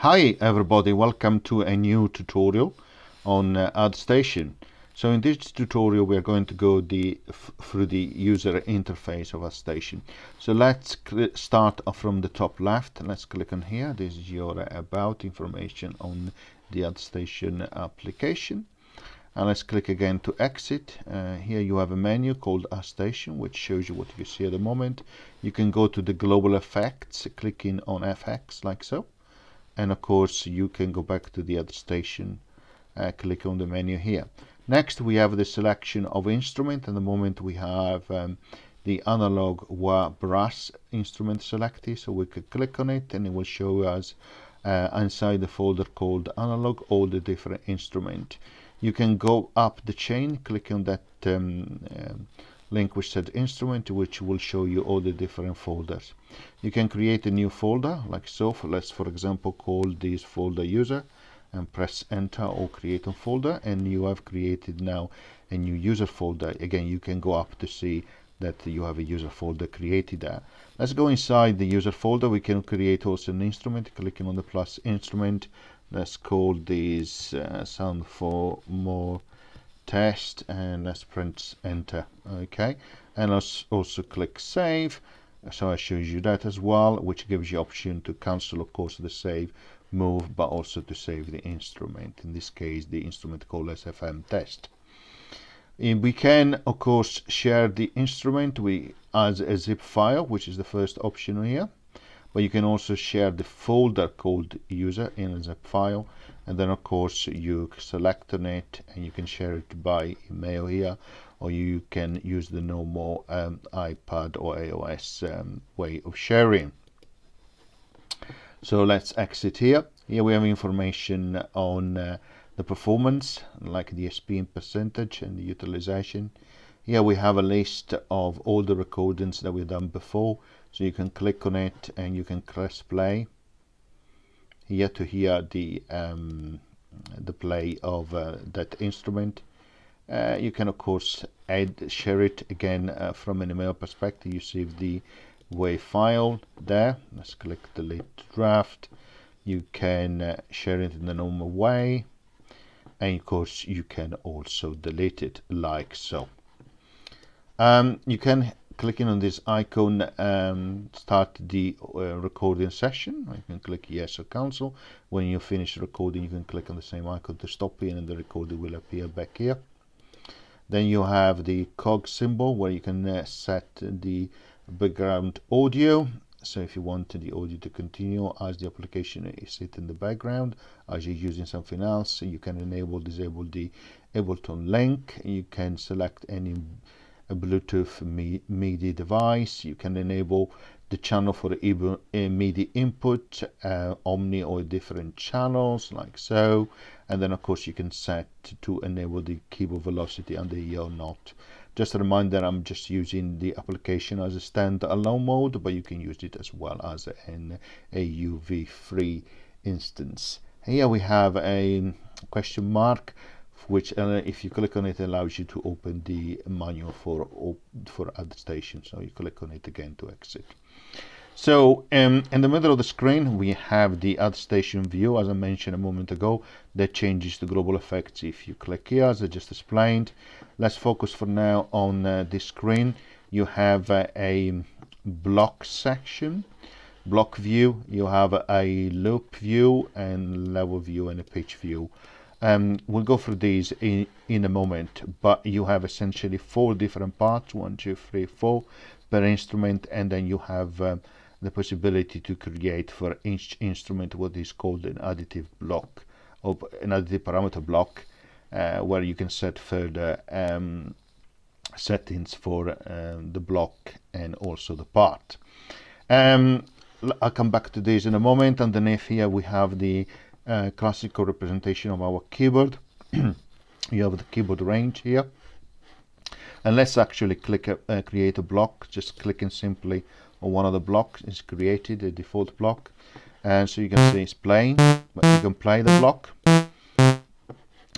Hi everybody, welcome to a new tutorial on uh, AddStation. So in this tutorial we are going to go the through the user interface of AddStation. So let's start from the top left. Let's click on here. This is your uh, about information on the AddStation application. And let's click again to exit. Uh, here you have a menu called AddStation which shows you what you see at the moment. You can go to the global effects, clicking on FX like so and of course you can go back to the AddStation uh, click on the menu here. Next we have the selection of instrument. At the moment we have um, the analog wah brass instrument selected. So we could click on it and it will show us uh, inside the folder called analog all the different instrument. You can go up the chain click on that um, um, link which said instrument which will show you all the different folders. You can create a new folder like so. Let's for example call this folder user and press enter or create a folder. And you have created now a new user folder. Again you can go up to see that you have a user folder created there. Let's go inside the user folder. We can create also an instrument. Clicking on the plus instrument let's call this uh, sound for more test and let's press enter okay? And let's also click save. So I shows you that as well which gives you option to cancel of course the save move but also to save the instrument in this case the instrument called SFM test. And we can of course share the instrument we as a zip file which is the first option here but you can also share the folder called user in a zip file and then of course you select on it and you can share it by email here or you can use the normal um, iPad or iOS um, way of sharing. So let's exit here. Here we have information on uh, the performance like the SPM percentage and the utilization. Here we have a list of all the recordings that we've done before so you can click on it and you can press play. Here to hear the um, the play of uh, that instrument. Uh, you can of course add share it again uh, from an email perspective. You save the WAV file there. Let's click delete draft. You can uh, share it in the normal way. And of course you can also delete it like so. Um, you can clicking on this icon um, start the uh, recording session. You can click yes or cancel. When you finish recording you can click on the same icon to stop it and the recording will appear back here. Then you have the cog symbol where you can uh, set the background audio. So if you want the audio to continue as the application is set in the background as you're using something else you can enable disable the ableton link. You can select any a Bluetooth MIDI device. You can enable the channel for the MIDI input, uh, Omni or different channels like so. And then of course you can set to enable the keyboard velocity and the or not. Just a reminder, I'm just using the application as a standalone mode, but you can use it as well as an AUV3 instance. Here we have a question mark which uh, if you click on it allows you to open the manual for for AddStation so you click on it again to exit. So um, in the middle of the screen we have the AddStation view. As I mentioned a moment ago that changes the global effects. If you click here as I just explained let's focus for now on uh, this screen. You have uh, a block section block view. You have a loop view and level view and a pitch view um, we'll go through these in, in a moment, but you have essentially four different parts, one, two, three, four per instrument, and then you have um, the possibility to create for each instrument what is called an additive block, or an additive parameter block, uh, where you can set further um, settings for um, the block and also the part. Um, I'll come back to this in a moment. Underneath here we have the uh, classical representation of our keyboard. you have the keyboard range here. And let's actually click a, uh, create a block. Just clicking simply on one of the blocks is created, a default block. And so you can see it's playing, but you can play the block.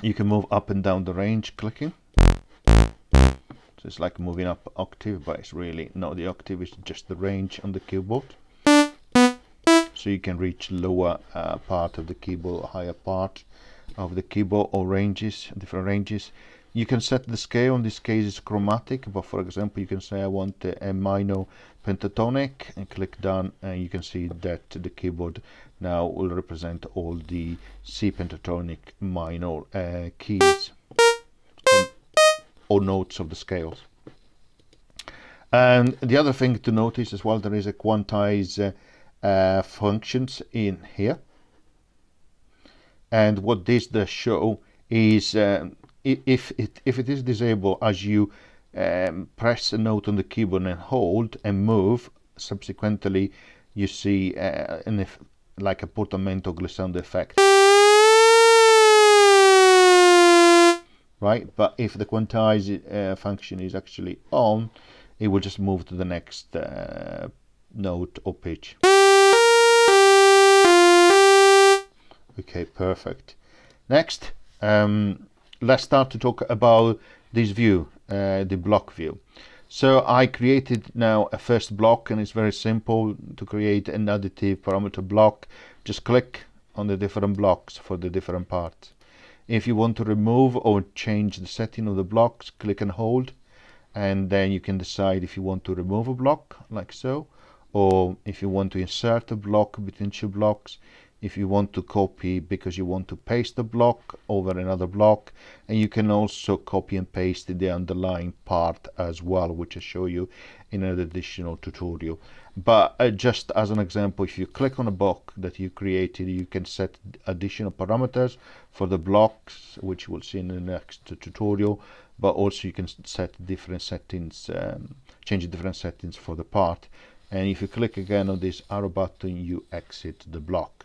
You can move up and down the range clicking. So it's like moving up octave, but it's really not the octave, it's just the range on the keyboard. So you can reach lower uh, part of the keyboard higher part of the keyboard or ranges different ranges. You can set the scale. In this case is chromatic but for example you can say I want a minor pentatonic and click done and you can see that the keyboard now will represent all the C pentatonic minor uh, keys or, or notes of the scales. And the other thing to notice as well there is a quantize uh, uh, functions in here. And what this does show is um, if it if it is disabled as you um, press a note on the keyboard and hold and move subsequently you see uh, an like a portamento glissando effect. Right? But if the quantize uh, function is actually on it will just move to the next uh, note or pitch perfect. Next um, let's start to talk about this view uh, the block view. So I created now a first block and it's very simple to create an additive parameter block. Just click on the different blocks for the different parts. If you want to remove or change the setting of the blocks click and hold and then you can decide if you want to remove a block like so or if you want to insert a block between two blocks if you want to copy because you want to paste the block over another block and you can also copy and paste the underlying part as well which I show you in an additional tutorial. But uh, just as an example if you click on a block that you created you can set additional parameters for the blocks which we'll see in the next tutorial but also you can set different settings um, change different settings for the part. And if you click again on this arrow button you exit the block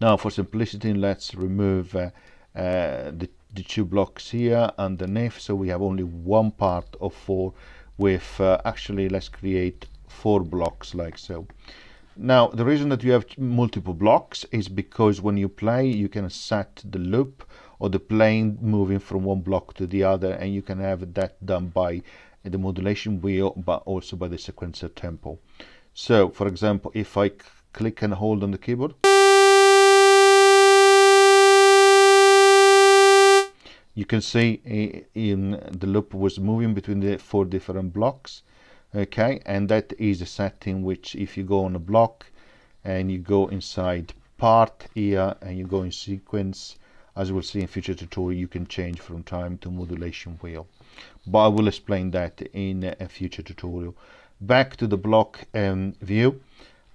now for simplicity, let's remove uh, uh, the, the, two blocks here underneath. So we have only one part of four with uh, actually let's create four blocks like so. Now the reason that you have multiple blocks is because when you play you can set the loop or the plane moving from one block to the other and you can have that done by the modulation wheel but also by the sequencer tempo. So for example if I click and hold on the keyboard you can see in the loop was moving between the four different blocks okay? And that is a setting which if you go on a block and you go inside part here and you go in sequence as we'll see in future tutorial you can change from time to modulation wheel. But I will explain that in a future tutorial. Back to the block um, view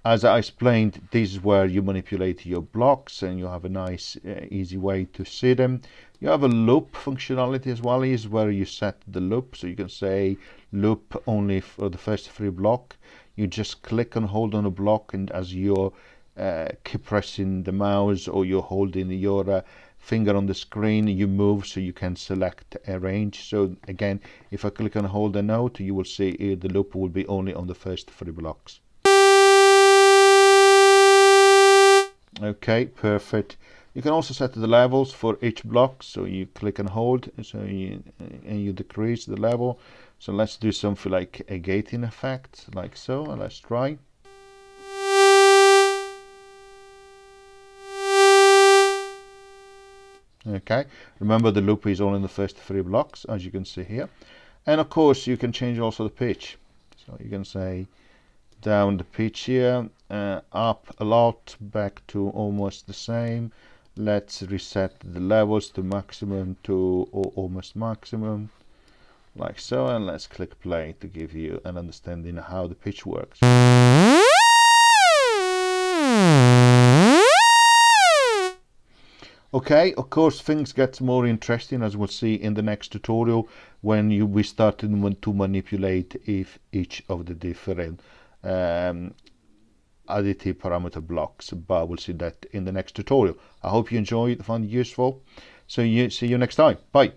as I explained, this is where you manipulate your blocks and you have a nice uh, easy way to see them. You have a loop functionality as well, is where you set the loop. So you can say loop only for the first three block. You just click and hold on a block and as you're uh, keep pressing the mouse or you're holding your uh, finger on the screen you move so you can select a range so again if I click and hold a note you will see here the loop will be only on the first three blocks okay perfect. You can also set the levels for each block. So you click and hold. So you uh, and you decrease the level. So let's do something like a gating effect like so. And let's try. Okay remember the loop is only in the first three blocks as you can see here. And of course you can change also the pitch. So you can say down the pitch here uh, up a lot back to almost the same. Let's reset the levels to maximum to almost maximum like so and let's click play to give you an understanding of how the pitch works. Okay of course things get more interesting as we'll see in the next tutorial when you we start to manipulate if each of the different um, additive parameter blocks but we'll see that in the next tutorial. I hope you enjoyed found it useful. So you see you next time. Bye